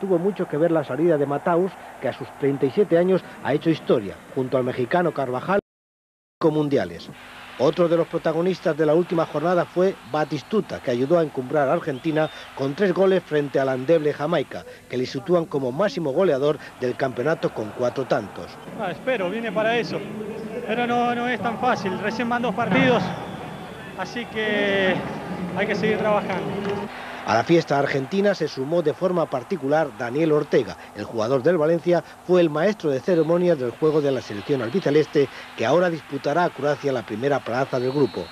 Tuvo mucho que ver la salida de Mataus, que a sus 37 años ha hecho historia, junto al mexicano Carvajal, con mundiales. Otro de los protagonistas de la última jornada fue Batistuta, que ayudó a encumbrar a Argentina con tres goles frente a la endeble Jamaica, que le sitúan como máximo goleador del campeonato con cuatro tantos. Ah, espero, viene para eso, pero no, no es tan fácil, recién van dos partidos, así que hay que seguir trabajando. A la fiesta argentina se sumó de forma particular Daniel Ortega. El jugador del Valencia fue el maestro de ceremonias del juego de la selección albiceleste que ahora disputará a Croacia la primera plaza del grupo.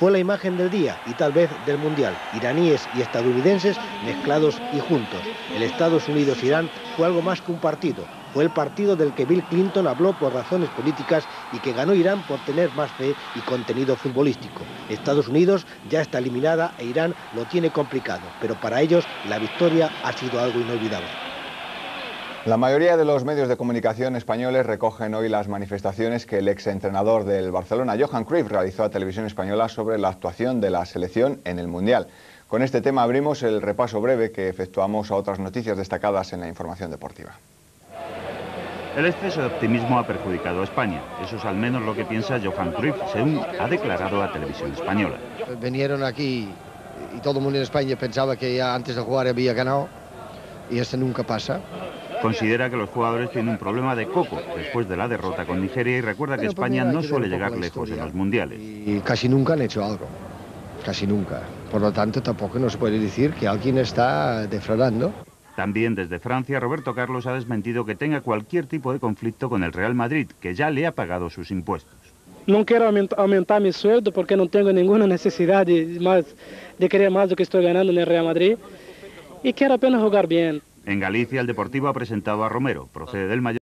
Fue la imagen del día y tal vez del Mundial, iraníes y estadounidenses mezclados y juntos. El Estados Unidos-Irán fue algo más que un partido, fue el partido del que Bill Clinton habló por razones políticas y que ganó Irán por tener más fe y contenido futbolístico. Estados Unidos ya está eliminada e Irán lo tiene complicado, pero para ellos la victoria ha sido algo inolvidable. La mayoría de los medios de comunicación españoles recogen hoy las manifestaciones que el exentrenador del Barcelona, Johan Cruyff, realizó a Televisión Española sobre la actuación de la selección en el Mundial. Con este tema abrimos el repaso breve que efectuamos a otras noticias destacadas en la información deportiva. El exceso de optimismo ha perjudicado a España. Eso es al menos lo que piensa Johan Cruyff, según ha declarado a Televisión Española. Vinieron aquí y todo el mundo en España pensaba que ya antes de jugar había ganado y esto nunca pasa. Considera que los jugadores tienen un problema de coco después de la derrota con Nigeria y recuerda que España no suele llegar lejos en los mundiales. Y casi nunca han hecho algo, casi nunca. Por lo tanto, tampoco nos puede decir que alguien está defraudando. También desde Francia, Roberto Carlos ha desmentido que tenga cualquier tipo de conflicto con el Real Madrid, que ya le ha pagado sus impuestos. No quiero aumentar mi sueldo porque no tengo ninguna necesidad de, más, de querer más de lo que estoy ganando en el Real Madrid y quiero apenas jugar bien. En Galicia, el Deportivo ha presentado a Romero, procede del Mayor.